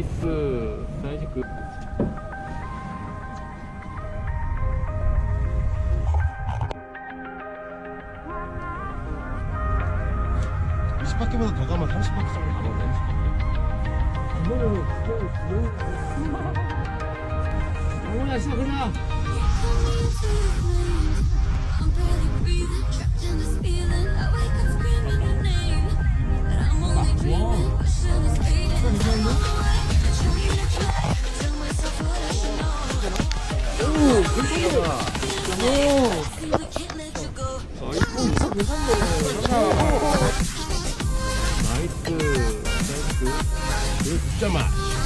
나이스 사이즈 그 이십 바퀴보다 더 가면 30바퀴 정도 가거든. 영훈아 시작 그냥 go. 나이스 사이즈 그 득점아